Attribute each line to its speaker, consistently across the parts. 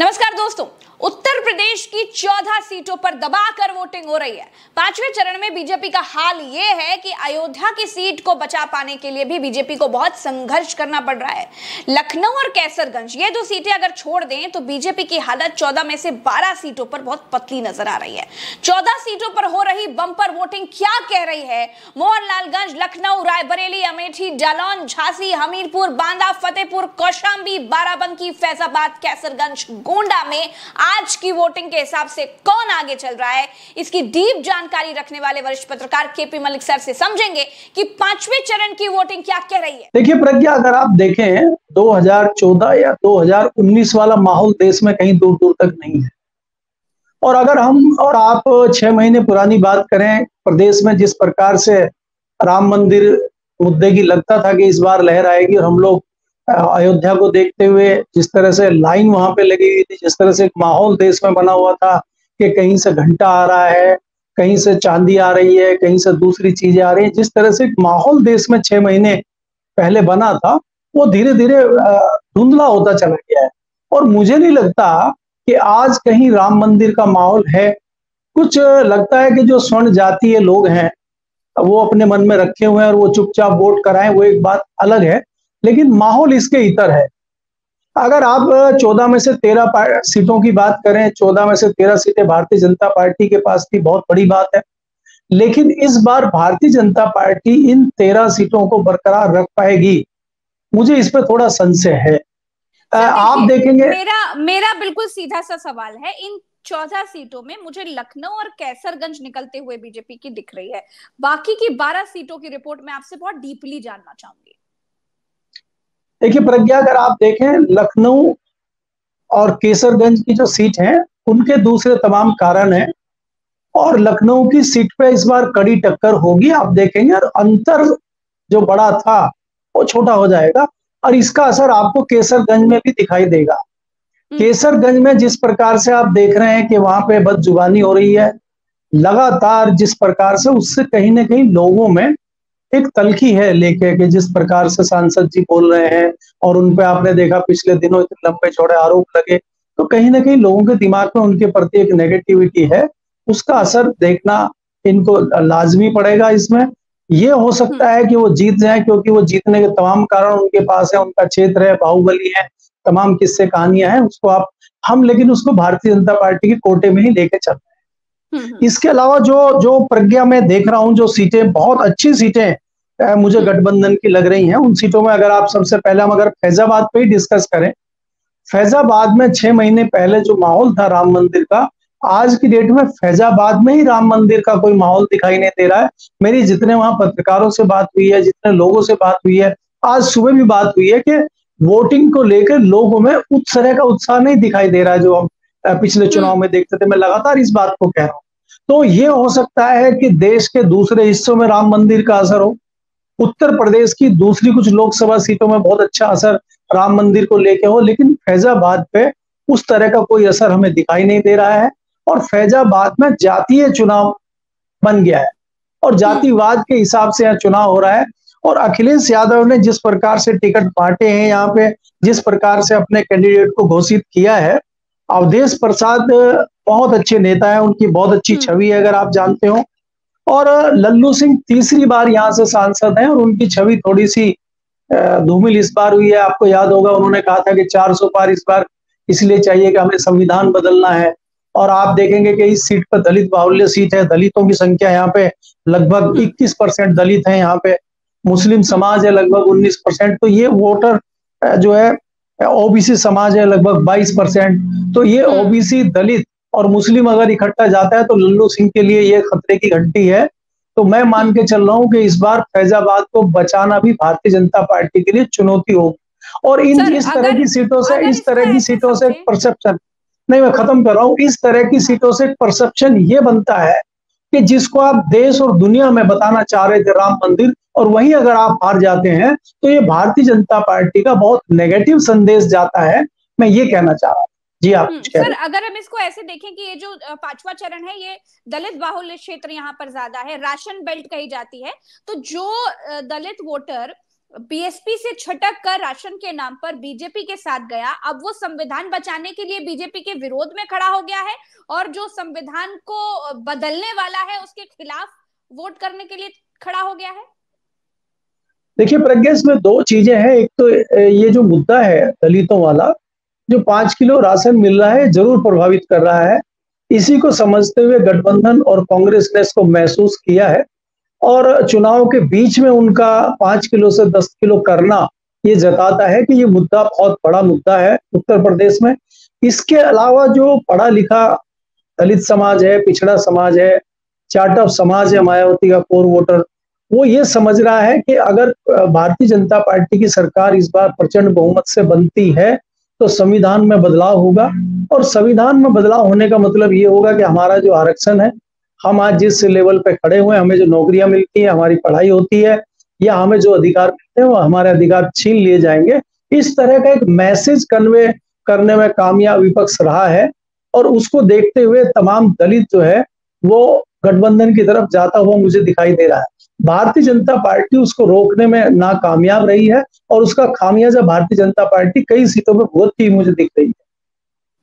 Speaker 1: नमस्कार दोस्तों, उत्तर प्रदेश की चौदह सीटों पर दबाकर वोटिंग हो रही है। पाँचवें चरण में बीजेपी का हाल यह है कि अयोध्या की सीट को बचा पाने के लिए भी बीजेपी को बहुत संघर्ष करना पड़ रहा है। लखनऊ और कैसरगंज, ये दो सीटें अगर छोड़ दें तो बीजेपी की हालत चौदह में से बारह सीटों पर बहुत पतली नज़र आ रही है। चौदह सीटों पर हो रही बंपर वोटिंग क्या कह रही है? मोहनलालगंज, लखनऊ, रायबरेली, अमेठी, जालौन, झांसी, हमीरपुर, बांदा, फतेहपुर, कौशाम्बी, बाराबंकी, फैजाबाद, कैसरगंज गोंडा में आज की वोटिंग के हिसाब से कौन आगे चल रहा है? इसकी डीप जानकारी रखने वाले वरिष्ठ पत्रकार केपी मलिक सर से समझेंगे कि पाँचवें चरण की वोटिंग क्या कह रही है।
Speaker 2: देखिए, प्रज्ञा, अगर आप देखें 2014 या 2019 वाला माहौल देश में कहीं दूर दूर तक नहीं है। और अगर हम और आप छह महीने पुरानी बात करें, प्रदेश में जिस प्रकार से राम मंदिर मुद्दे की लगता था कि इस बार लहर आएगी और हम लोग अयोध्या को देखते हुए जिस तरह से लाइन वहाँ पे लगी हुई थी, जिस तरह से एक माहौल देश में बना हुआ था कि कहीं से घंटा आ रहा है, कहीं से चांदी आ रही है, कहीं से दूसरी चीज़ें आ रही है, जिस तरह से एक माहौल देश में छह महीने पहले बना था, वो धीरे धीरे धुंधला होता चला गया है। और मुझे नहीं लगता कि आज कहीं राम मंदिर का माहौल है। कुछ लगता है कि जो स्वर्ण जातीय लोग हैं, वो अपने मन में रखे हुए हैं और वो चुपचाप वोट कराएँ, वो एक बात अलग है। लेकिन माहौल इसके इतर है। अगर आप चौदह में से तेरह सीटों की बात करें चौदह में से तेरह सीटें भारतीय जनता पार्टी के पास थी बहुत बड़ी बात है। लेकिन इस बार भारतीय जनता पार्टी इन तेरह सीटों को बरकरार रख पाएगी। मुझे इस पर थोड़ा संशय है। आप देखेंगे
Speaker 1: मेरा मेरा बिल्कुल सीधा सा सवाल है। इन चौदह सीटों में मुझे लखनऊ और कैसरगंज निकलते हुए बीजेपी की दिख रही है। बाकी की बारह सीटों की रिपोर्ट मैं आपसे बहुत डीपली जानना चाहूँगी।
Speaker 2: देखिए प्रज्ञा अगर आप देखें लखनऊ और केसरगंज की जो सीट है उनके दूसरे तमाम कारण हैं और लखनऊ की सीट पे इस बार कड़ी टक्कर होगी आप देखेंगे और अंतर जो बड़ा था वो छोटा हो जाएगा और इसका असर आपको केसरगंज में भी दिखाई देगा हम्म। केसरगंज में जिस प्रकार से आप देख रहे हैं कि वहाँ पे बदजुबानी हो रही है लगातार जिस प्रकार से उससे कहीं ना कहीं लोगों में एक तलखी है लेके कि जिस प्रकार से सांसद जी बोल रहे हैं और उन पे आपने देखा पिछले दिनों इतने लंबे चौड़े आरोप लगे तो कहीं ना कहीं लोगों के दिमाग में उनके प्रति एक नेगेटिविटी है उसका असर देखना इनको लाजमी पड़ेगा इसमें ये हो सकता है कि वो जीत जाए क्योंकि वो जीतने के तमाम कारण उनके पास है, उनका क्षेत्र है, बाहुबली है, तमाम किस्से कहानियाँ हैं, उसको आप हम, लेकिन उसको भारतीय जनता पार्टी के कोटे में ही लेके चलते हैं। इसके अलावा जो जो प्रज्ञा में देख रहा हूँ जो सीटें बहुत अच्छी सीटें मुझे हम्म। गठबंधन की लग रही हैं। उन सीटों में अगर आप सबसे पहले हम अगर फैजाबाद पे ही डिस्कस करें फैजाबाद में छह महीने पहले जो माहौल था राम मंदिर का आज की डेट में फैजाबाद में ही राम मंदिर का कोई माहौल दिखाई नहीं दे रहा है। मेरी जितने वहाँ पत्रकारों से बात हुई है जितने लोगों से बात हुई है आज सुबह भी बात हुई है कि वोटिंग को लेकर लोगों में उस तरह का उत्साह नहीं दिखाई दे रहा है जो हम पिछले हम्म। चुनाव में देखते थे मैं लगातार इस बात को कह रहा हूँ तो ये हो सकता है कि देश के दूसरे हिस्सों में राम मंदिर का असर हो उत्तर प्रदेश की दूसरी कुछ लोकसभा सीटों में बहुत अच्छा असर राम मंदिर को लेके हो लेकिन फैजाबाद पे उस तरह का कोई असर हमें दिखाई नहीं दे रहा है और फैजाबाद में जातीय चुनाव बन गया है और हम्म। जातिवाद के हिसाब से यहाँ चुनाव हो रहा है और अखिलेश यादव ने जिस प्रकार से टिकट बांटे हैं यहाँ पे जिस प्रकार से अपने कैंडिडेट को घोषित किया है अवधेश प्रसाद बहुत अच्छे नेता है उनकी बहुत अच्छी हम्म। छवि है अगर आप जानते हो। और लल्लू सिंह तीसरी बार यहाँ से सांसद हैं और उनकी छवि थोड़ी सी धूमिल इस बार हुई है। आपको याद होगा उन्होंने कहा था कि 400 पार इस बार इसलिए चाहिए कि हमें संविधान बदलना है। और आप देखेंगे कि इस सीट पर दलित बाहुल्य सीट है दलितों की संख्या यहाँ पे लगभग 21 हम्म। परसेंट दलित है यहाँ पे। मुस्लिम समाज है लगभग 19 परसेंट। तो ये वोटर जो है ओबीसी समाज है लगभग 22 परसेंट। तो ये ओबीसी हम्म। दलित और मुस्लिम अगर इकट्ठा जाता है तो लल्लू सिंह के लिए ये खतरे की घंटी है। तो मैं मान के चल रहा हूँ कि इस बार फैजाबाद को बचाना भी भारतीय जनता पार्टी के लिए चुनौती होगी और इन इस तरह की सीटों से इस तरह की सीटों से परसेप्शन नहीं मैं खत्म कर रहा हूँ। इस तरह की सीटों से परसेप्शन ये बनता है कि जिसको आप देश और दुनिया में बताना चाह रहे थे राम मंदिर और वहीं अगर आप हार जाते हैं तो ये भारतीय जनता पार्टी का बहुत नेगेटिव संदेश जाता है। मैं ये कहना चाह रहा हूँ। जी आप हम्म,
Speaker 1: सर अगर हम इसको ऐसे देखें कि ये जो पांचवा चरण है ये दलित बाहुल्य क्षेत्र यहाँ पर ज़्यादा है राशन बेल्ट कही जाती है तो जो दलित वोटर पीएसपी से छटक कर राशन के नाम पर बीजेपी के साथ गया अब वो संविधान बचाने के लिए बीजेपी के विरोध में खड़ा हो गया है और जो संविधान को बदलने वाला है उसके खिलाफ वोट करने के लिए खड़ा हो गया है?
Speaker 2: देखिए प्रज्ञा इसमें दो चीज़ें हैं। एक तो ये जो मुद्दा है दलितों वाला, जो पाँच किलो राशन मिल रहा है, ज़रूर प्रभावित कर रहा है। इसी को समझते हुए गठबंधन और कांग्रेस ने इसको महसूस किया है और चुनाव के बीच में उनका पाँच किलो से दस किलो करना ये जताता है कि ये मुद्दा बहुत बड़ा मुद्दा है उत्तर प्रदेश में। इसके अलावा जो पढ़ा लिखा दलित समाज है, पिछड़ा समाज है, चार्ट ऑफ़ समाज है, मायावती का कोर वोटर वो ये समझ रहा है कि अगर भारतीय जनता पार्टी की सरकार इस बार प्रचंड बहुमत से बनती है तो संविधान में बदलाव होगा। और संविधान में बदलाव होने का मतलब ये होगा कि हमारा जो आरक्षण है, हम आज जिस लेवल पे खड़े हुए हमें जो नौकरियाँ मिलती है, हमारी पढ़ाई होती है, या हमें जो अधिकार मिलते हैं, वो हमारे अधिकार छीन लिए जाएँगे। इस तरह का एक मैसेज कन्वे करने में कामयाब विपक्ष रहा है और उसको देखते हुए तमाम दलित जो है, वो गठबंधन की तरफ़ जाता हुआ मुझे दिखाई दे रहा है। भारतीय जनता पार्टी उसको रोकने में नाकामयाब रही है और उसका खामियाजा भारतीय जनता पार्टी कई सीटों पर भुगतती मुझे दिख रही है।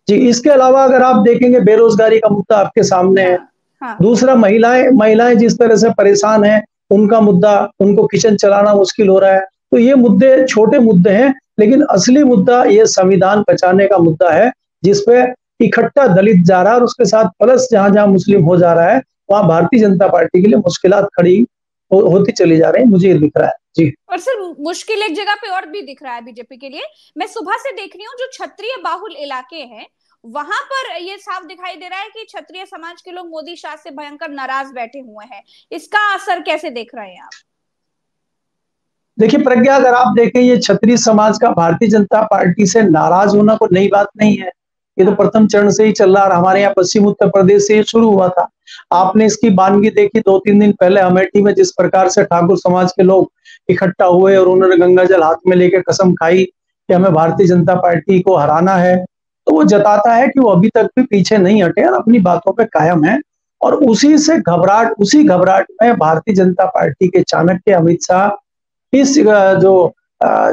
Speaker 2: जी इसके अलावा अगर आप देखेंगे बेरोजगारी का मुद्दा आपके सामने है। हाँ। दूसरा महिलाएँ महिलाएँ जिस तरह से परेशान है उनका मुद्दा उनको किचन चलाना मुश्किल हो रहा है। तो ये मुद्दे छोटे मुद्दे हैं लेकिन असली मुद्दा ये संविधान बचाने का मुद्दा है जिसपे इकट्ठा दलित जा रहा है और उसके साथ प्लस जहाँ जहाँ मुस्लिम हो जा रहा है वहाँ भारतीय जनता पार्टी के लिए मुश्किल खड़ी हो, होती चली जा रही है मुझे ये दिख रहा है। जी।
Speaker 1: और सर मुश्किल एक जगह पे और भी दिख रहा है बीजेपी के लिए। मैं सुबह से देख रही हूँ जो क्षत्रिय बाहुल इलाके हैं वहाँ पर ये साफ़ दिखाई दे रहा है कि क्षत्रिय समाज के लोग मोदी शाह से भयंकर नाराज़ बैठे हुए हैं। इसका असर कैसे देख रहे हैं आप?
Speaker 2: देखिए प्रज्ञा अगर आप देखें ये क्षत्रिय समाज का भारतीय जनता पार्टी से नाराज़ होना कोई नई बात नहीं है। ये तो प्रथम चरण से ही चल रहा है हमारे यहाँ पश्चिम उत्तर प्रदेश से शुरू हुआ था। आपने इसकी बानगी देखी दो तीन दिन पहले अमेठी में जिस प्रकार से ठाकुर समाज के लोग इकट्ठा हुए और उन्होंने गंगा जल हाथ में लेके कसम खाई कि हमें भारतीय जनता पार्टी को हराना है तो वो जताता है कि वो अभी तक भी पीछे नहीं हटे और अपनी बातों पर कायम है। और उसी से घबराहट, उसी घबराहट में भारतीय जनता पार्टी के चाणक्य अमित शाह इस जो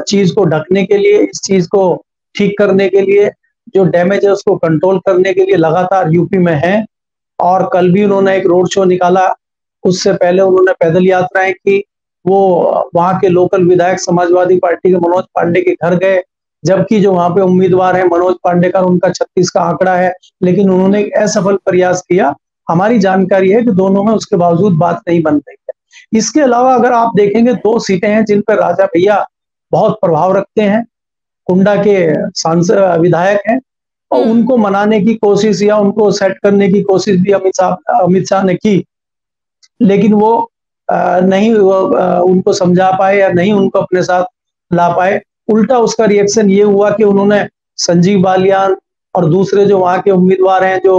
Speaker 2: चीज़ को ढकने के लिए, इस चीज़ को ठीक करने के लिए, जो डैमेज है उसको कंट्रोल करने के लिए लगातार यूपी में है। और कल भी उन्होंने एक रोड शो निकाला। उससे पहले उन्होंने पैदल यात्राएँ की। वो वहाँ के लोकल विधायक समाजवादी पार्टी के मनोज पांडे के घर गए, जबकि जो वहाँ पे उम्मीदवार है मनोज पांडे का, उनका छत्तीस का आंकड़ा है। लेकिन उन्होंने एक असफल प्रयास किया। हमारी जानकारी है कि दोनों में उसके बावजूद बात नहीं बन रही है। इसके अलावा अगर आप देखेंगे, दो सीटें हैं जिन पर राजा भैया बहुत प्रभाव रखते हैं। कुंडा के सांसद, विधायक हैं। और हम्म। उनको मनाने की कोशिश या उनको सेट करने की कोशिश भी अमित शाह अमित शाह ने की लेकिन वो आ, नहीं वो आ, उनको समझा पाए या नहीं उनको अपने साथ ला पाए उल्टा उसका रिएक्शन ये हुआ कि उन्होंने संजीव बालियान और दूसरे जो वहाँ के उम्मीदवार हैं जो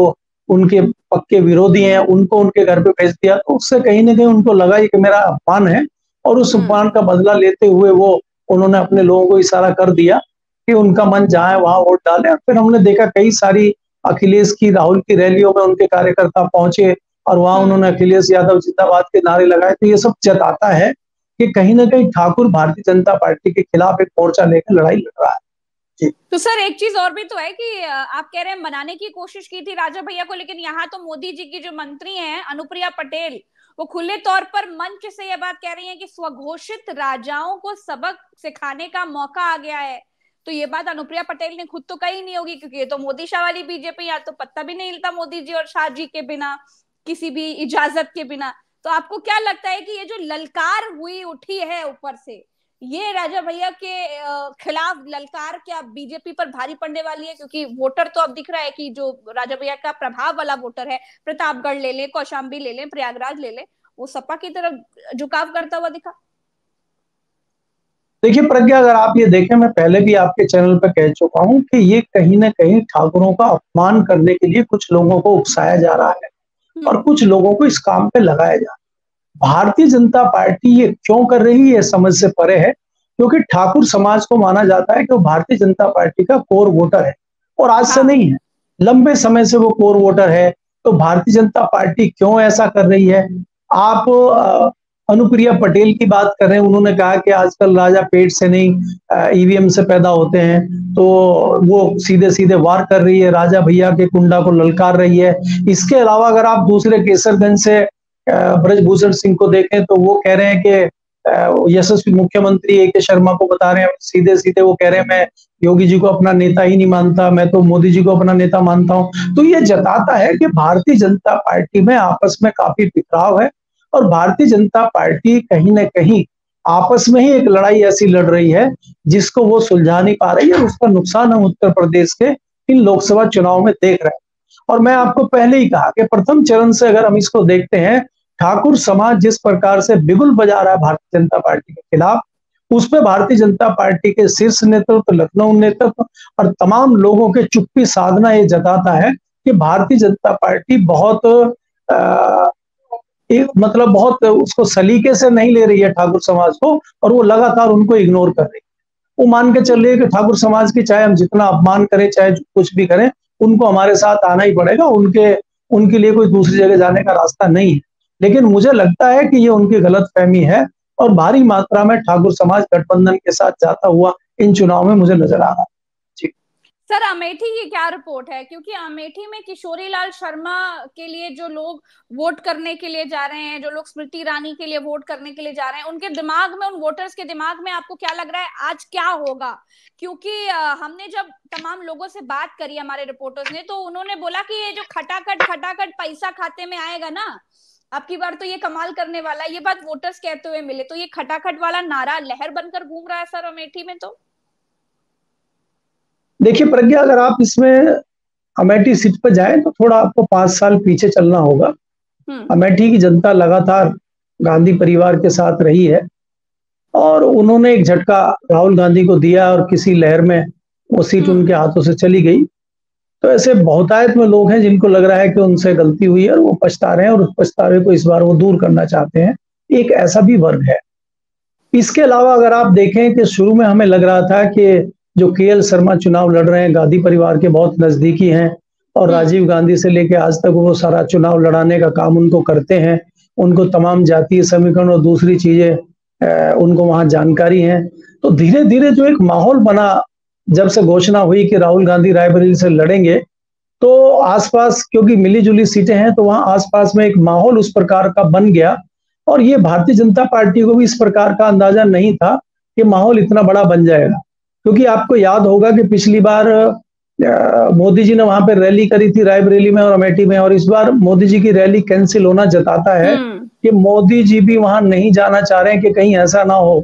Speaker 2: उनके पक्के विरोधी हैं उनको उनके घर पे भेज दिया तो उससे कहीं ना कहीं उनको लगा कि मेरा अपमान है और उस हम्म। अपमान का बदला लेते हुए वो उन्होंने अपने लोगों को इशारा कर दिया कि उनका मन जहाँ है वहाँ वोट डाले। और फिर हमने देखा कई सारी अखिलेश की, राहुल की रैलियों में उनके कार्यकर्ता पहुँचे और वहाँ। उन्होंने अखिलेश यादव जिंदाबाद के नारे लगाए। तो ये सब जताता है कि कहीं ना कहीं ठाकुर भारतीय जनता पार्टी के खिलाफ एक मोर्चा लेकर लड़ाई लड़ रहा है।
Speaker 1: तो सर, एक चीज़ और भी तो है कि आप कह रहे हैं मनाने की कोशिश की थी राजा भैया को, लेकिन यहाँ तो मोदी जी की जो मंत्री हैं, अनुप्रिया पटेल, वो खुले तौर पर मंच से ये बात कह रही है कि स्वघोषित राजाओं को सबक सिखाने का मौका आ गया है। तो ये बात अनुप्रिया पटेल ने खुद तो कही नहीं होगी, क्योंकि ये तो मोदी शाह वाली बीजेपी या तो पत्ता भी नहीं हिलता मोदी जी और शाह जी के बिना, किसी भी इजाज़त के बिना। तो आपको क्या लगता है कि ये जो ललकार हुई, उठी है ऊपर से, ये राजा भैया के खिलाफ ललकार क्या बीजेपी पर भारी पड़ने वाली है? क्योंकि वोटर तो अब दिख रहा है कि जो राजा भैया का प्रभाव वाला वोटर है, प्रतापगढ़ ले लें, कौशाम्बी ले लें, प्रयागराज ले लें, वो सपा की तरफ़ झुकाव करता हुआ दिखा।
Speaker 2: देखिए प्रज्ञा अगर आप ये देखें मैं पहले भी आपके चैनल पर कह चुका हूँ कि ये कहीं ना कहीं ठाकुरों का अपमान करने के लिए कुछ लोगों को उकसाया जा रहा है और हम्म। कुछ लोगों को इस काम पे लगाया जा रहा है भारतीय जनता पार्टी ये क्यों कर रही है समझ से परे है क्योंकि ठाकुर समाज को माना जाता है कि वो भारतीय जनता पार्टी का कोर वोटर है और आज से हाँ। नहीं है लंबे समय से वो कोर वोटर है तो भारतीय जनता पार्टी क्यों ऐसा कर रही है आप अनुप्रिया पटेल की बात कर रहे हैं। उन्होंने कहा कि आजकल राजा पेट से नहीं ईवीएम से पैदा होते हैं। तो वो सीधे सीधे वार कर रही है। राजा भैया के कुंडा को ललकार रही है। इसके अलावा अगर आप दूसरे केसरगंज से ब्रजभूषण सिंह को देखें तो वो कह रहे हैं कि यशस्वी मुख्यमंत्री ए के शर्मा को बता रहे हैं। सीधे सीधे वो कह रहे हैं, मैं योगी जी को अपना नेता ही नहीं मानता। मैं तो मोदी जी को अपना नेता मानता हूँ। तो ये जताता है कि भारतीय जनता पार्टी में आपस में काफ़ी बिखराव है। और भारतीय जनता पार्टी कहीं ना कहीं आपस में ही एक लड़ाई ऐसी लड़ रही है, जिसको वो सुलझा नहीं पा रही है उसका नुकसान हम उत्तर प्रदेश के इन लोकसभा चुनाव में देख रहे हैं। और मैं आपको पहले ही कहा कि प्रथम चरण से अगर हम इसको देखते हैं, ठाकुर समाज जिस प्रकार से बिगुल बजा रहा है भारतीय जनता पार्टी के खिलाफ, उस पर भारतीय जनता पार्टी के शीर्ष नेतृत्व, लखनऊ नेतृत्व और तमाम लोगों के चुप्पी साधना ये जताता है कि भारतीय जनता पार्टी बहुत एक मतलब बहुत उसको सलीके से नहीं ले रही है ठाकुर समाज को, और वो लगातार उनको इग्नोर कर रही है। वो मान के चल रही है कि ठाकुर समाज की चाहे हम जितना अपमान करें, चाहे कुछ भी करें, उनको हमारे साथ आना ही पड़ेगा, उनके उनके लिए कोई दूसरी जगह जाने का रास्ता नहीं है। लेकिन मुझे लगता है कि ये उनकी गलत फहमी है, और भारी मात्रा में ठाकुर समाज गठबंधन के साथ जाता हुआ इन चुनाव में मुझे नज़र आ रहा है।
Speaker 1: सर, अमेठी की क्या रिपोर्ट है? क्योंकि अमेठी में किशोरी लाल शर्मा के लिए जो लोग वोट करने के लिए जा रहे हैं, जो लोग स्मृति ईरानी के लिए वोट करने के लिए जा रहे हैं, उनके दिमाग में, उन वोटर्स के दिमाग में आपको क्या लग रहा है, आज क्या होगा? क्योंकि हमने जब तमाम लोगों से बात करी हमारे रिपोर्टर्स ने तो उन्होंने बोला कि ये जो खटाखट खटाखट पैसा खाते में आएगा ना, अब की बार तो ये कमाल करने वाला ये बात वोटर्स कहते हुए मिले तो ये खटाखट वाला नारा लहर बनकर घूम रहा है सर अमेठी में तो।
Speaker 2: देखिए प्रज्ञा अगर आप इसमें अमेठी सीट पर जाए तो थोड़ा आपको पाँच साल पीछे चलना होगा हम्म। अमेठी की जनता लगातार गांधी परिवार के साथ रही है और उन्होंने एक झटका राहुल गांधी को दिया और किसी लहर में वो सीट हम्म। उनके हाथों से चली गई तो ऐसे बहुतायत में लोग हैं जिनको लग रहा है कि उनसे गलती हुई है और वो पछता रहे हैं और उस पछतावे को इस बार वो दूर करना चाहते हैं एक ऐसा भी वर्ग है इसके अलावा अगर आप देखें कि शुरू में हमें लग रहा था कि जो के एल शर्मा चुनाव लड़ रहे हैं गांधी परिवार के बहुत नजदीकी हैं और हम्म। राजीव गांधी से लेकर आज तक वो सारा चुनाव लड़ाने का काम उनको करते हैं। उनको तमाम जातीय समीकरण और दूसरी चीज़ें उनको वहाँ जानकारी है। तो धीरे धीरे जो एक माहौल बना जब से घोषणा हुई कि राहुल गांधी रायबरेली से लड़ेंगे तो आसपास क्योंकि मिली जुली सीटें हैं तो वहाँ आसपास में एक माहौल उस प्रकार का बन गया। और ये भारतीय जनता पार्टी को भी इस प्रकार का अंदाज़ा नहीं था कि माहौल इतना बड़ा बन जाएगा। क्योंकि आपको याद होगा कि पिछली बार मोदी जी ने वहाँ पर रैली करी थी रायबरेली में और अमेठी में और इस बार मोदी जी की रैली कैंसिल होना जताता है हम्म। कि मोदी जी भी वहाँ नहीं जाना चाह रहे हैं कि कहीं ऐसा ना हो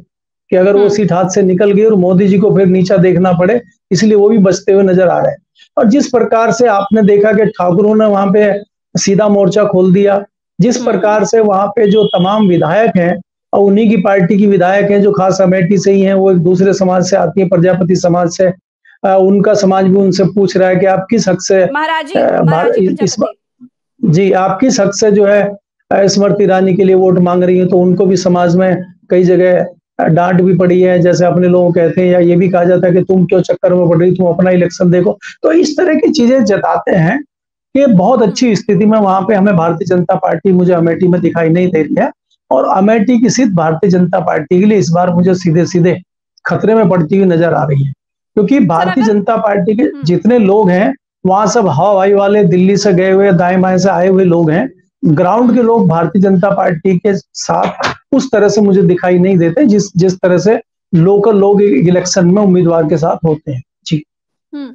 Speaker 2: कि अगर वो हम्म। सीट हाथ से निकल गई और मोदी जी को फिर नीचा देखना पड़े इसलिए वो भी बचते हुए नज़र आ रहे हैं और जिस प्रकार से आपने देखा कि ठाकुरों ने वहाँ पे सीधा मोर्चा खोल दिया जिस हम्म। प्रकार से वहाँ पे जो तमाम विधायक हैं और उन्हीं की पार्टी की विधायक हैं जो खास अमेठी से ही हैं वो एक दूसरे समाज से आती है प्रजापति समाज से। आ, उनका समाज भी उनसे पूछ रहा है कि आप किस हक से इस जी आप किस हक से जो है स्मृति ईरानी के लिए वोट मांग रही है? तो उनको भी समाज में कई जगह डांट भी पड़ी है जैसे अपने लोग कहते हैं या ये भी कहा जाता है कि तुम क्यों चक्कर में पड़ रही तुम अपना इलेक्शन देखो। तो इस तरह की चीज़ें जताते हैं कि बहुत अच्छी स्थिति में वहाँ पे हमें भारतीय जनता पार्टी मुझे अमेठी में दिखाई नहीं दे रही है। और अमेठी की सीट भारतीय जनता पार्टी के लिए इस बार मुझे सीधे सीधे खतरे में पड़ती हुई नज़र आ रही है क्योंकि भारतीय जनता पार्टी के हम्म। जितने लोग हैं वहाँ सब हवाई वाले दिल्ली से गए हुए दाएँ बाएँ से आए हुए लोग हैं ग्राउंड के लोग भारतीय जनता पार्टी के साथ उस तरह से मुझे दिखाई नहीं देते जिस जिस तरह से लोकल लोग इलेक्शन में उम्मीदवार के साथ होते हैं जी
Speaker 1: हम्म।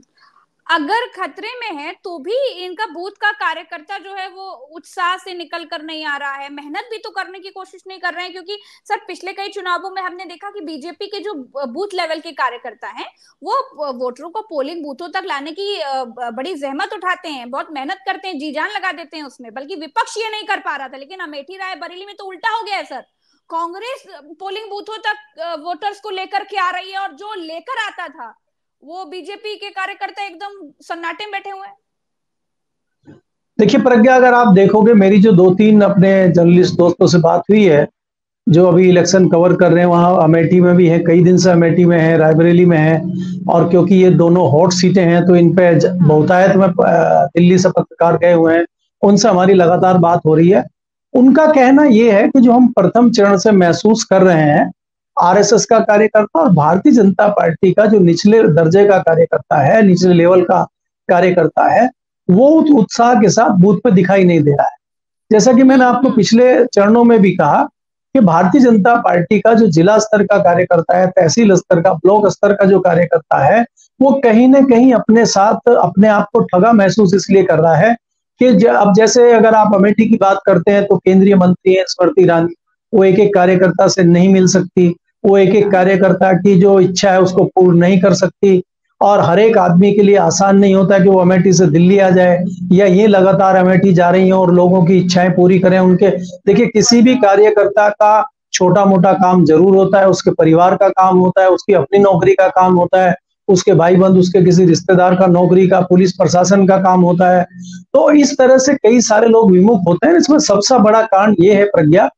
Speaker 1: अगर खतरे में है तो भी इनका बूथ का कार्यकर्ता जो है वो उत्साह से निकल कर नहीं आ रहा है। मेहनत भी तो करने की कोशिश नहीं कर रहे हैं, क्योंकि सर, पिछले कई चुनावों में हमने देखा कि बीजेपी के जो बूथ लेवल के कार्यकर्ता हैं, वो वोटरों को पोलिंग बूथों तक लाने की बड़ी जहमत उठाते हैं, बहुत मेहनत करते हैं, जी जान लगा देते हैं उसमें, बल्कि विपक्ष ये नहीं कर पा रहा था, लेकिन अमेठी राय बरेली में तो उल्टा हो गया है, सर। कांग्रेस पोलिंग बूथों तक वोटर्स को लेकर के आ रही है और जो लेकर आता था वो बीजेपी के कार्यकर्ता एकदम सन्नाटे में बैठे हुए हैं।
Speaker 2: देखिए, प्रज्ञा, अगर आप देखोगे, मेरी जो दो तीन अपने जर्नलिस्ट दोस्तों से बात हुई है, जो अभी इलेक्शन कवर कर रहे हैं, वहाँ अमेठी में भी है, कई दिन से अमेठी में है, रायबरेली में है, और क्योंकि ये दोनों हॉट सीटें हैं तो इन पे बहुतायत में दिल्ली से पत्रकार गए हुए हैं, उनसे हमारी लगातार बात हो रही है। उनका कहना ये है कि जो हम प्रथम चरण से महसूस कर रहे हैं आरएसएस का कार्यकर्ता और भारतीय जनता पार्टी का जो निचले दर्जे का कार्यकर्ता है निचले लेवल का कार्यकर्ता है वो उत्साह के साथ बूथ पे दिखाई नहीं दे रहा है। जैसा कि मैंने आपको पिछले चरणों में भी कहा कि भारतीय जनता पार्टी का जो जिला स्तर का कार्यकर्ता है तहसील स्तर का ब्लॉक स्तर का जो कार्यकर्ता है वो कहीं ना कहीं अपने साथ अपने आप को ठगा महसूस इसलिए कर रहा है कि अब जैसे अगर आप अमेठी की बात करते हैं तो केंद्रीय मंत्री है स्मृति ईरानी वो एक एक कार्यकर्ता से नहीं मिल सकती। वो एक एक कार्यकर्ता की जो इच्छा है उसको पूर्ण नहीं कर सकती। और हर एक आदमी के लिए आसान नहीं होता कि वो अमेठी से दिल्ली आ जाए या ये लगातार अमेठी जा रही हो और लोगों की इच्छाएँ पूरी करें उनके। देखिए, किसी भी कार्यकर्ता का छोटा मोटा काम ज़रूर होता है, उसके परिवार का काम होता है, उसकी अपनी नौकरी का काम होता है, उसके भाई बंद उसके किसी रिश्तेदार का नौकरी का, पुलिस प्रशासन का काम होता है। तो इस तरह से कई सारे लोग विमुख होते हैं। इसमें सबसे बड़ा कारण ये है प्रज्ञा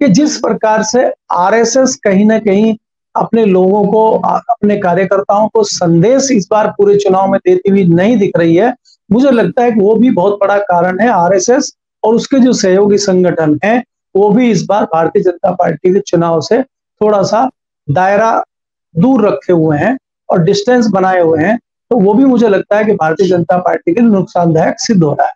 Speaker 2: कि जिस प्रकार से आरएसएस कहीं ना कहीं अपने लोगों को अपने कार्यकर्ताओं को संदेश इस बार पूरे चुनाव में देती हुई नहीं दिख रही है। मुझे लगता है कि वो भी बहुत बड़ा कारण है आरएसएस और उसके जो सहयोगी संगठन है, वो भी इस बार भारतीय जनता पार्टी के चुनाव से थोड़ा सा दायरा दूर रखे हुए हैं और डिस्टेंस बनाए हुए हैं। तो वो भी मुझे लगता है कि भारतीय जनता पार्टी के नुकसानदायक सिद्ध हो रहा है।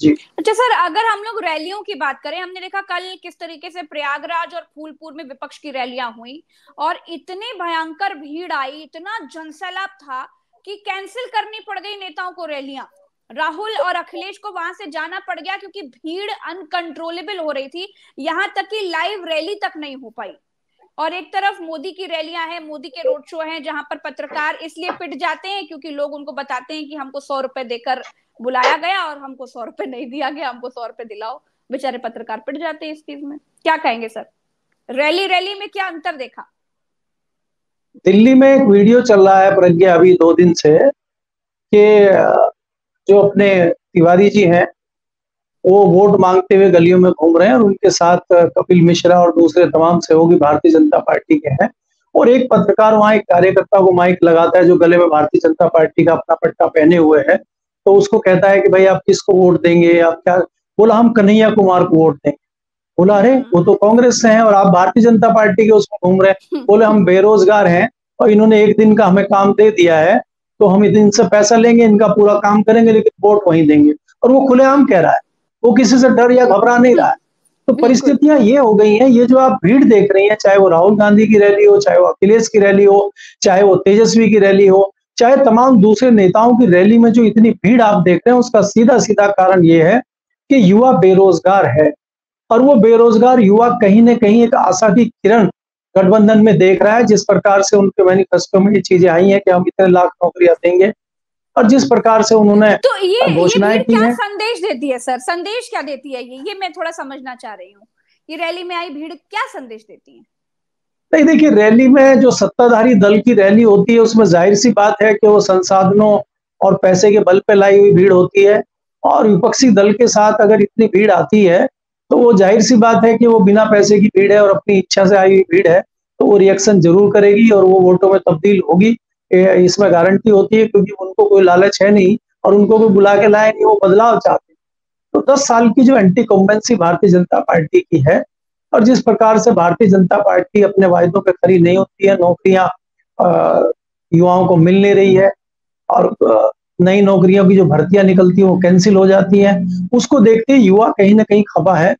Speaker 1: अच्छा सर, अगर हम लोग रैलियों की बात करें, हमने देखा कल किस तरीके से प्रयागराज और फूलपुर में विपक्ष की रैलियाँ हुई और इतनी भयंकर भीड़ आई, इतना जनसैलाब था कि कैंसिल करनी पड़ गई नेताओं को रैलियाँ। राहुल और अखिलेश को वहाँ से जाना पड़ गया क्योंकि भीड़ अनकंट्रोलेबल हो रही थी। यहाँ तक कि लाइव रैली तक नहीं हो पाई। और एक तरफ़ मोदी की रैलियाँ हैं, मोदी के रोड शो हैं जहाँ पर पत्रकार इसलिए पिट जाते हैं क्योंकि लोग उनको बताते हैं कि हमको सौ रुपए देकर बुलाया गया और हमको सौ रुपए नहीं दिया गया, हमको सौ रुपए दिलाओ। बेचारे पत्रकार पिट जाते हैं इस चीज़ में। क्या कहेंगे सर? रैली रैली में क्या अंतर देखा?
Speaker 2: दिल्ली में एक वीडियो चल रहा है प्रज्ञा अभी दो दिन से कि जो अपने तिवारी जी हैं, वो वोट मांगते हुए गलियों में घूम रहे हैं और उनके साथ कपिल मिश्रा और दूसरे तमाम सहयोगी भारतीय जनता पार्टी के हैं। और एक पत्रकार वहाँ एक कार्यकर्ता को माइक लगाता है जो गले में भारतीय जनता पार्टी का अपना पट्टा पहने हुए है। तो उसको कहता है कि भाई आप किसको वोट देंगे? आप क्या? बोला हम कन्हैया कुमार को वोट देंगे। बोला अरे वो तो कांग्रेस से हैं और आप भारतीय जनता पार्टी के उसमें घूम रहे हैं। बोले हम बेरोजगार हैं और इन्होंने एक दिन का हमें काम दे दिया है तो हम इनसे पैसा लेंगे इनका पूरा काम करेंगे लेकिन वोट वहीं देंगे। और वो खुलेआम कह रहा है। वो किसी से डर या घबरा नहीं रहा है। तो परिस्थितियाँ ये हो गई हैं ये जो आप भीड़ देख रही हैं चाहे वो राहुल गांधी की रैली हो चाहे वो अखिलेश की रैली हो चाहे वो तेजस्वी की रैली हो चाहे तमाम दूसरे नेताओं की रैली में जो इतनी भीड़ आप देख रहे हैं उसका सीधा सीधा कारण ये है कि युवा बेरोजगार है। और वो बेरोजगार युवा कहीं ना कहीं एक आशा की किरण गठबंधन में देख रहा है जिस प्रकार से उनके मैनिफेस्टो में ये चीज़ें आई हैं कि हम इतने लाख नौकरियाँ देंगे और जिस प्रकार से उन्होंने
Speaker 1: तो ये घोषणाएँ की क्या संदेश देती है सर? संदेश क्या देती है ये? ये मैं थोड़ा समझना चाह रही हूँ। ये रैली में आई भीड़ क्या संदेश देती है?
Speaker 2: नहीं, देखिए, रैली में जो सत्ताधारी दल की रैली होती है, उसमें ज़ाहिर सी बात है कि वो संसाधनों और पैसे के बल पे लाई हुई भीड़ होती है और विपक्षी दल के साथ अगर इतनी भीड़ आती है तो वो ज़ाहिर सी बात है कि वो बिना पैसे की भीड़ है और अपनी इच्छा से आई हुई भीड़ है तो वो रिएक्शन ज़रूर करेगी और वो वोटों में तब्दील होगी। इसमें गारंटी होती है क्योंकि उनको कोई लालच है नहीं और उनको कोई बुला के लाए नहीं, वो बदलाव चाहते तो दस साल की जो एंटी कॉम्बेंसी भारतीय जनता पार्टी की है और जिस प्रकार से भारतीय जनता पार्टी अपने वायदों पर खड़ी नहीं होती है नौकरियाँ युवाओं को मिल नहीं रही है और नई नौकरियों की जो भर्तियाँ निकलती है वो कैंसिल हो जाती है उसको देखते युवा कहीं ना कहीं खपा है।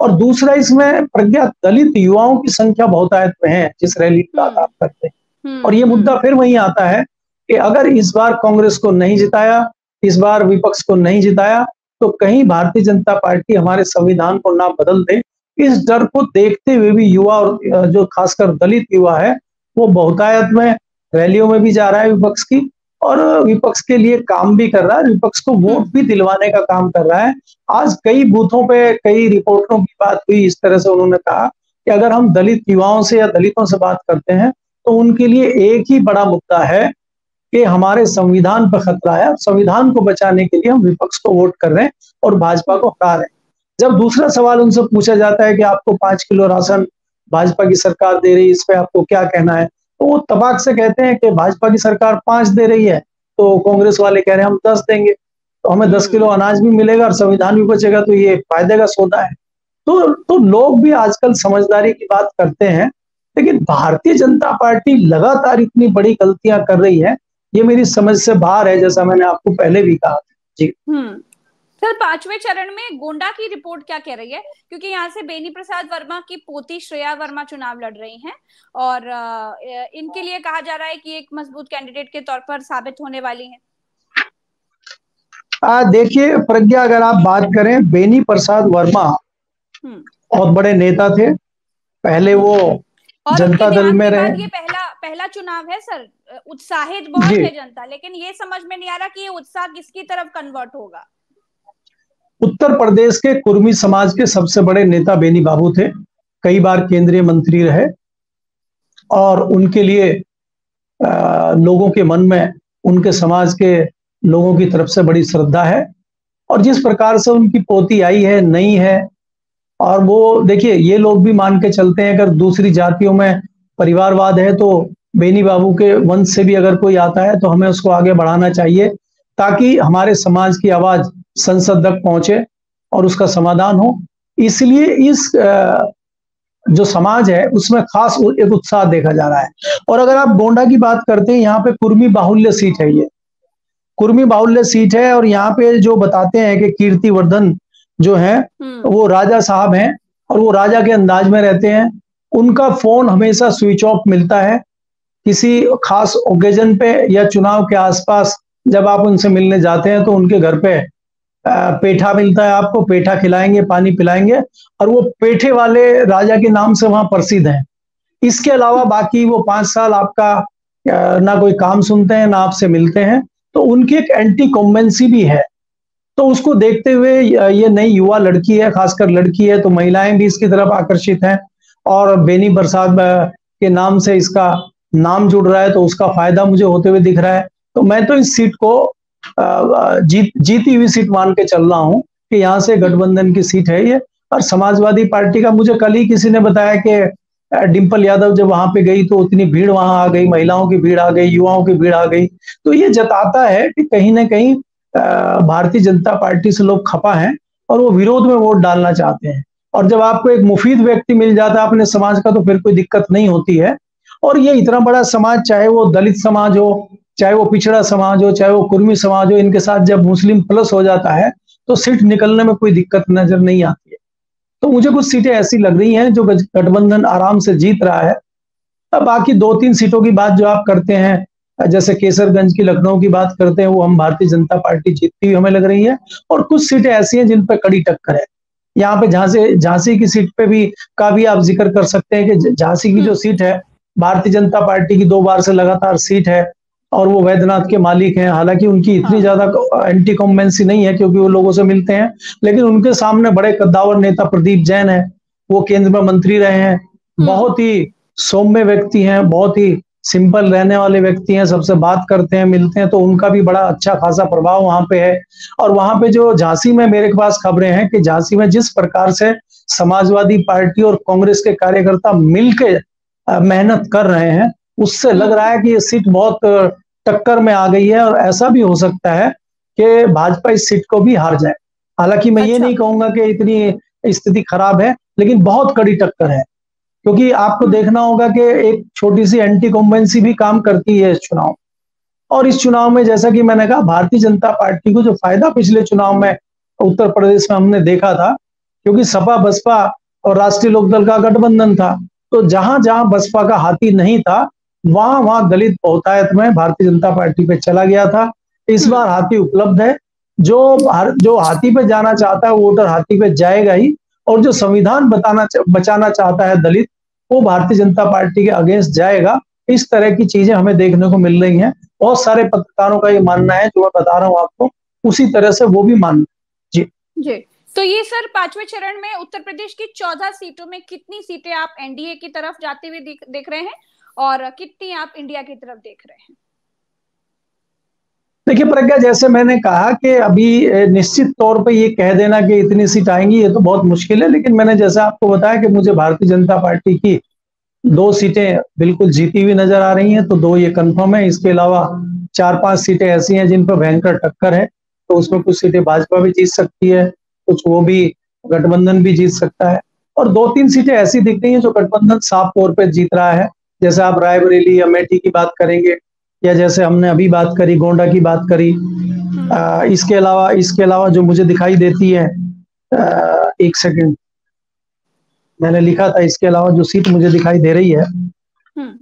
Speaker 2: और दूसरा इसमें प्रज्ञा दलित युवाओं की संख्या बहुत आयत में है जिस रैली की आप करते हैं। हम्म, और ये मुद्दा हम्म। फिर वही आता है कि अगर इस बार कांग्रेस को नहीं जिताया इस बार विपक्ष को नहीं जिताया तो कहीं भारतीय जनता पार्टी हमारे संविधान को ना बदल दे इस डर को देखते हुए भी युवा और जो खासकर दलित युवा है वो बहुतायत में रैलियों में भी जा रहा है विपक्ष की और विपक्ष के लिए काम भी कर रहा है विपक्ष को वोट हम्म। भी दिलवाने का काम कर रहा है आज कई बूथों पे कई रिपोर्टरों की बात हुई इस तरह से उन्होंने कहा कि अगर हम दलित युवाओं से या दलितों से बात करते हैं तो उनके लिए एक ही बड़ा मुद्दा है कि हमारे संविधान पर खतरा है संविधान को बचाने के लिए हम विपक्ष को वोट कर रहे हैं और भाजपा को हटा रहे हैं जब दूसरा सवाल उनसे पूछा जाता है कि आपको पाँच किलो राशन भाजपा की सरकार दे रही है इस पे आपको क्या कहना है? तो वो तबाक से कहते हैं कि भाजपा की सरकार पाँच दे रही है तो कांग्रेस वाले कह रहे हैं हम दस देंगे तो हमें दस किलो अनाज भी मिलेगा और संविधान भी बचेगा तो ये फ़ायदे का सौदा है। तो तो लोग भी आजकल समझदारी की बात करते हैं लेकिन भारतीय जनता पार्टी लगातार इतनी बड़ी गलतियाँ कर रही है ये मेरी समझ से बाहर है जैसा मैंने आपको पहले भी कहा जी।
Speaker 1: हम्म। सर पाँचवें चरण में गोंडा की रिपोर्ट क्या कह रही है? क्योंकि यहाँ से बेनी प्रसाद वर्मा की पोती श्रेया वर्मा चुनाव लड़ रही हैं और इनके लिए कहा जा रहा है कि एक मज़बूत कैंडिडेट के तौर पर साबित होने वाली हैं।
Speaker 2: देखिए प्रज्ञा अगर आप बात करें बेनी प्रसाद वर्मा हम्म। बहुत बड़े नेता थे। पहले वो जनता दल में रहे।
Speaker 1: ये पहला पहला चुनाव है सर। उत्साहित बहुत है जनता लेकिन ये समझ में नहीं आ रहा कि ये उत्साह किसकी तरफ़ कन्वर्ट होगा।
Speaker 2: उत्तर प्रदेश के कुर्मी समाज के सबसे बड़े नेता बेनी बाबू थे। कई बार केंद्रीय मंत्री रहे और उनके लिए आ, लोगों के मन में उनके समाज के लोगों की तरफ़ से बड़ी श्रद्धा है। और जिस प्रकार से उनकी पोती आई है नई है और वो देखिए ये लोग भी मान के चलते हैं अगर दूसरी जातियों में परिवारवाद है तो बेनी बाबू के वंश से भी अगर कोई आता है तो हमें उसको आगे बढ़ाना चाहिए ताकि हमारे समाज की आवाज़ संसद तक पहुँचे और उसका समाधान हो। इसलिए इस जो समाज है उसमें खास एक उत्साह देखा जा रहा है। और अगर आप गोंडा की बात करते हैं यहाँ पे कुर्मी बाहुल्य सीट है ये। कुर्मी बाहुल्य सीट है और यहाँ पे जो बताते हैं कि कीर्ति वर्धन जो है हम्म। वो राजा साहब हैं और वो राजा के अंदाज में रहते हैं। उनका फ़ोन हमेशा स्विच ऑफ़ मिलता है। किसी खास ओकेजन पे या चुनाव के आसपास जब आप उनसे मिलने जाते हैं तो उनके घर पे पेठा मिलता है आपको, पेठा खिलाएँगे, पानी पिलाएँगे, और वो पेठे वाले राजा के नाम से वहाँ प्रसिद्ध हैं। इसके अलावा बाकी वो पाँच साल आपका ना कोई काम सुनते हैं, ना आपसे मिलते हैं। तो उनकी एक एंटी कॉम्बेंसी भी है। तो उसको देखते हुए ये नई युवा लड़की है, खासकर लड़की है तो महिलाएँ भी इसकी तरफ़ आकर्षित हैं, और बेनी प्रसाद के नाम से इसका नाम जुड़ रहा है तो उसका फ़ायदा मुझे होते हुए दिख रहा है। तो मैं तो इस सीट को जीत, जीती हुई सीट मान के चल रहा हूँ कि यहाँ से गठबंधन की सीट है ये। और समाजवादी पार्टी का मुझे कल ही किसी ने बताया कि डिम्पल यादव जब वहाँ पे गई तो उतनी भीड़ वहाँ आ गई, महिलाओं की भीड़ आ गई, युवाओं की भीड़ आ गई। तो ये जताता है कि कहीं ना कहीं भारतीय जनता पार्टी से लोग खपा हैं और वो विरोध में वोट डालना चाहते हैं। और जब आपको एक मुफीद व्यक्ति मिल जाता है अपने समाज का तो फिर कोई दिक्कत नहीं होती है। और ये इतना बड़ा समाज, चाहे वो दलित समाज हो चाहे वो पिछड़ा समाज हो चाहे वो कुर्मी समाज हो इनके साथ जब मुस्लिम प्लस हो जाता है तो सीट निकलने में कोई दिक्कत नज़र नहीं आती है। तो मुझे कुछ सीटें ऐसी लग रही हैं जो गठबंधन आराम से जीत रहा है। अब बाकी दो तीन सीटों की बात जो आप करते हैं जैसे केसरगंज की लखनऊ की बात करते हैं वो हम भारतीय जनता पार्टी जीतती हुई हमें लग रही है। और कुछ सीटें ऐसी हैं जिन पर कड़ी टक्कर है। यहाँ पे झांसी झांसी की सीट पे भी का भी आप ज़िक्र कर सकते हैं कि झांसी की जो हम्म। सीट है भारतीय जनता पार्टी की दो बार से लगातार सीट है। और वो वैद्यनाथ के मालिक हैं। हालाँकि उनकी इतनी हाँ। ज़्यादा एंटी कॉम्बेंसी नहीं है क्योंकि वो लोगों से मिलते हैं लेकिन उनके सामने बड़े कद्दावर नेता प्रदीप जैन है। वो केंद्र में मंत्री रहे हैं। हम्म। बहुत ही सौम्य व्यक्ति हैं बहुत ही सिंपल रहने वाले व्यक्ति हैं सबसे बात करते हैं मिलते हैं तो उनका भी बड़ा अच्छा खासा प्रभाव वहाँ पे है। और वहाँ पे जो झांसी में मेरे पास खबरें हैं कि झांसी में जिस प्रकार से समाजवादी पार्टी और कांग्रेस के कार्यकर्ता मिलके मेहनत कर रहे हैं उससे लग रहा है कि ये सीट बहुत टक्कर में आ गई है और ऐसा भी हो सकता है कि भाजपा इस सीट को भी हार जाए हालाँकि मैं अच्छा। ये नहीं कहूँगा कि इतनी स्थिति खराब है लेकिन बहुत कड़ी टक्कर है क्योंकि आपको हम्म। देखना होगा कि एक छोटी सी एंटी कॉम्बेंसी भी काम करती है इस चुनाव और इस चुनाव में जैसा कि मैंने कहा भारतीय जनता पार्टी को जो फ़ायदा पिछले चुनाव में उत्तर प्रदेश में हमने देखा था क्योंकि सपा बसपा और राष्ट्रीय लोकदल का गठबंधन था तो जहाँ जहाँ बसपा का हाथी नहीं था वहाँ वहाँ दलित बहुतायत में भारतीय जनता पार्टी पे चला गया था। इस बार हाथी उपलब्ध है। जो जो हाथी पे जाना चाहता है वोटर हाथी पे जाएगा ही। और जो संविधान बताना बचाना चाहता है दलित वो भारतीय जनता पार्टी के अगेंस्ट जाएगा। इस तरह की चीज़ें हमें देखने को मिल रही हैं। बहुत सारे पत्रकारों का ये मानना है जो मैं बता रहा हूँ आपको उसी तरह से वो भी मानना जी।
Speaker 1: जी। तो ये सर पाँचवें चरण में उत्तर प्रदेश की चौदह सीटों में कितनी सीटें आप एनडीए की तरफ़ जाते हुए देख रहे हैं? और कितनी आप इंडिया की तरफ़ देख रहे हैं?
Speaker 2: देखिए प्रज्ञा, जैसे मैंने कहा कि अभी निश्चित तौर पे ये कह देना कि इतनी सीट आएँगी, ये तो बहुत मुश्किल है, लेकिन मैंने जैसे आपको बताया कि मुझे भारतीय जनता पार्टी की दो सीटें बिल्कुल जीती हुई नज़र आ रही हैं तो दो ये कंफर्म है। इसके अलावा चार पाँच सीटें ऐसी हैं जिन पर भयंकर टक्कर है तो उसमें कुछ सीटें भाजपा भी जीत सकती है, कुछ वो भी गठबंधन भी जीत सकता है। और दो तीन सीटें ऐसी दिख रही हैं जो गठबंधन साफ़ तौर पर जीत रहा है जैसे आप रायबरेली अमेठी की बात करेंगे या जैसे हमने अभी बात करी गोंडा की बात करी आ, इसके अलावा इसके अलावा जो मुझे दिखाई देती है आ, एक सेकंड मैंने लिखा था इसके अलावा जो सीट मुझे दिखाई दे रही है हम्म।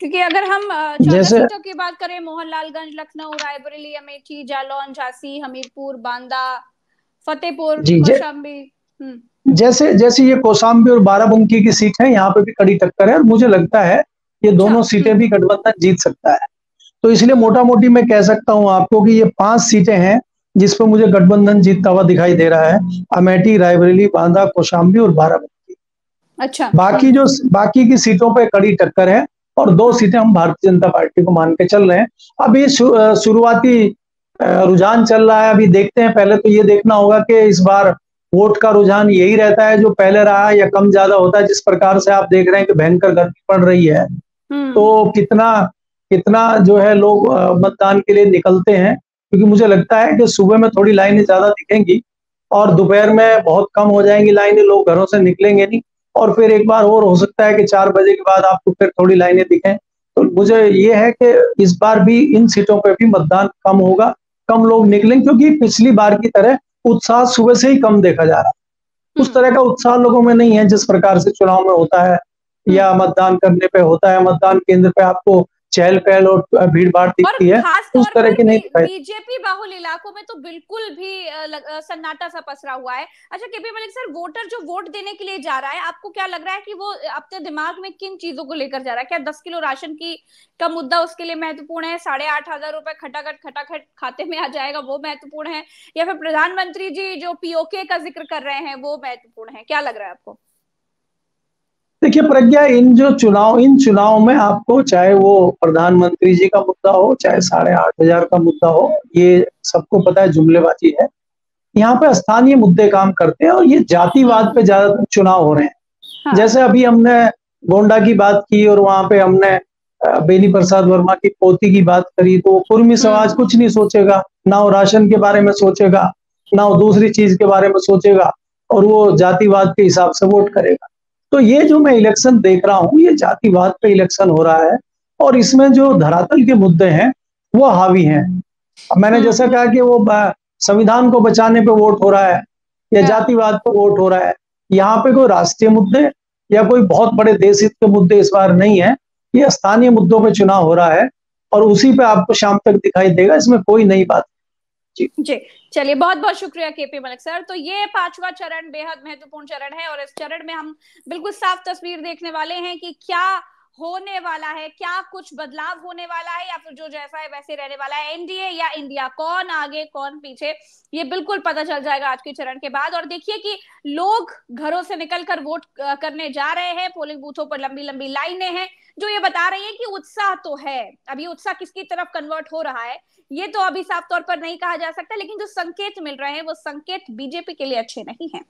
Speaker 1: क्योंकि अगर हम जैसे सीटों की बात करें मोहनलालगंज लखनऊ रायबरेली अमेठी जालौन झांसी हमीरपुर बांदा फतेहपुर कौशाम्बी
Speaker 2: हम्म। जैसे जैसे ये कौशाम्बी और बाराबंकी की सीट है यहाँ पे भी कड़ी टक्कर है और मुझे लगता है ये दोनों अच्छा, सीटें भी गठबंधन जीत सकता है। तो इसलिए मोटा मोटी मैं कह सकता हूँ आपको कि ये पाँच सीटें हैं जिस पर मुझे गठबंधन जीतता हुआ दिखाई दे रहा है अमेठी रायबरेली बांदा कौशाम्बी और बाराबंकी। अच्छा। बाकी जो बाकी की सीटों पर कड़ी टक्कर है और दो सीटें हम भारतीय जनता पार्टी को मान के चल रहे हैं। ये शुरुआती रुझान चल रहा है अभी देखते हैं पहले तो ये देखना होगा कि इस बार वोट का रुझान यही रहता है जो पहले रहा या कम ज़्यादा होता है जिस प्रकार से आप देख रहे हैं कि भयंकर गर्मी पड़ रही है। हम्म। तो कितना कितना जो है लोग मतदान के लिए निकलते हैं क्योंकि मुझे लगता है कि सुबह में थोड़ी लाइनें ज़्यादा दिखेंगी और दोपहर में बहुत कम हो जाएँगी लाइनें लोग घरों से निकलेंगे नहीं। और फिर एक बार और हो सकता है कि चार बजे के बाद आपको फिर थोड़ी लाइनें दिखें। तो मुझे ये है कि इस बार भी इन सीटों पर भी मतदान कम होगा कम लोग निकलेंगे क्योंकि पिछली बार की तरह उत्साह सुबह से ही कम देखा जा रहा है उस हम्म। तरह का उत्साह लोगों में नहीं है जिस प्रकार से चुनाव में होता है या मतदान करने पे होता है मतदान केंद्र पे आपको चहल पहल और भीड़ भाड़ दिखती है उस तरह की नहीं दिखाई
Speaker 1: बीजेपी बाहुल इलाकों में तो बिल्कुल भी सन्नाटा सा पसरा हुआ है। अच्छा केपी मलिक सर वोटर जो वोट देने के लिए जा रहा है आपको क्या लग रहा है कि वो अपने दिमाग में किन चीज़ों को लेकर जा रहा है? क्या दस किलो राशन की का मुद्दा उसके लिए महत्वपूर्ण है? साढ़े आठ हज़ार रुपए खटाखट खटाखट खाते में आ जाएगा वो महत्वपूर्ण है? या फिर प्रधानमंत्री जी जो पीओके का ज़िक्र कर रहे हैं वो महत्वपूर्ण है? क्या लग रहा है आपको?
Speaker 2: देखिए प्रज्ञा इन जो चुनाव इन चुनाव में आपको चाहे वो प्रधानमंत्री जी का मुद्दा हो चाहे साढ़े आठ हज़ार का मुद्दा हो ये सबको पता है जुमलेबाजी है यहाँ पे स्थानीय मुद्दे काम करते हैं और ये जातिवाद पे ज़्यादातर चुनाव हो रहे हैं हाँ। जैसे अभी हमने गोंडा की बात की और वहाँ पे हमने बेनी प्रसाद वर्मा की पोती की बात करी तो कुर्मी हम्म। समाज कुछ नहीं सोचेगा ना वो राशन के बारे में सोचेगा ना वो दूसरी चीज़ के बारे में सोचेगा और वो जातिवाद के हिसाब से वोट करेगा तो ये जो मैं इलेक्शन देख रहा हूँ ये जातिवाद पे इलेक्शन हो रहा है और इसमें जो धरातल के मुद्दे हैं वो हावी हैं मैंने हम्म। जैसा कहा कि वो संविधान को बचाने पे वोट हो रहा है या हाँ। जातिवाद पे वोट हो रहा है यहाँ पे कोई राष्ट्रीय मुद्दे या कोई बहुत बड़े देश हित के मुद्दे इस बार नहीं है ये स्थानीय मुद्दों पे चुनाव हो रहा है और उसी पे आपको शाम तक दिखाई देगा इसमें कोई नई बात
Speaker 1: जी। चलिए बहुत बहुत शुक्रिया केपी मलिक सर। तो ये पांचवा चरण बेहद महत्वपूर्ण चरण है और इस चरण में हम बिल्कुल साफ़ तस्वीर देखने वाले हैं कि क्या होने वाला है, क्या कुछ बदलाव होने वाला है या फिर जो जैसा है वैसे रहने वाला है। एनडीए या इंडिया, कौन आगे, कौन पीछे, ये बिल्कुल पता चल जाएगा आज के चरण के बाद। और देखिए कि लोग घरों से निकलकर वोट करने जा रहे हैं, पोलिंग बूथों पर लंबी लंबी लाइनें हैं, जो ये बता रही है कि उत्साह तो है। अभी उत्साह किसकी तरफ़ कन्वर्ट हो रहा है? ये तो अभी साफ़ तौर पर नहीं कहा जा सकता, लेकिन जो संकेत मिल रहे हैं, वो संकेत बीजेपी के लिए अच्छे नहीं है।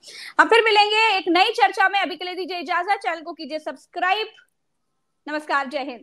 Speaker 1: हम फिर मिलेंगे एक नई चर्चा में। अभी के लिए दीजिए इजाज़त, चैनल को कीजिए सब्सक्राइब। नमस्कार, जय हिंद।